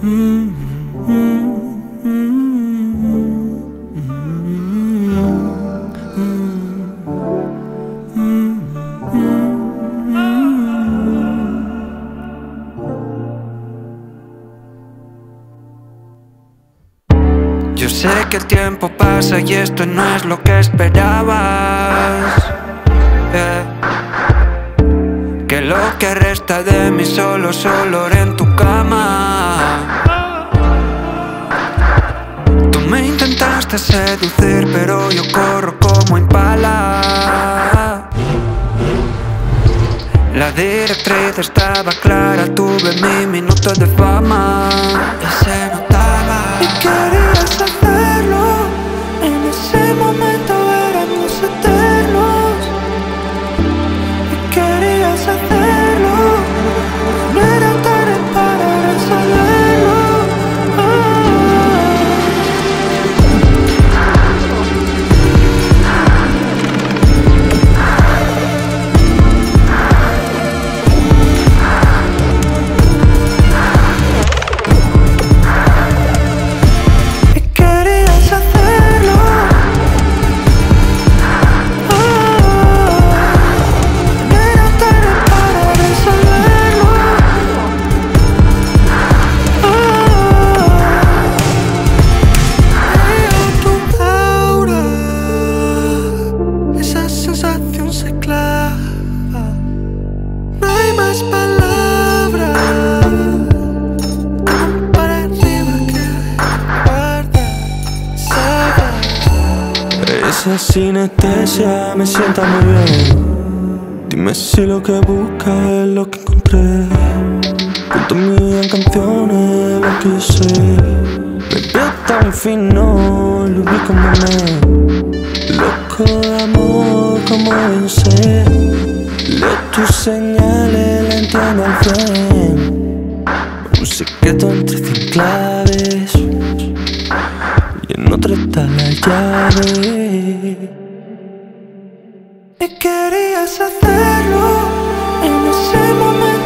Yo sé que el tiempo pasa y esto no es lo que esperabas. Eh. Que lo que resta de mí solo es olor en pero yo corro como impala. La directriz estaba clara, tuve mi minuto de fama y se notaba. Esa sinestesia me sienta muy bien. Dime si lo que buscas es lo que encontré. Cuento en canciones lo que sé. Me veo tan fino, lo vi como me. Loco de amor como sé. Leo tus señales, la entiendo al cien. Un secreto entre cien claves. Y en otra está la llave. Y querías hacerlo, en ese momento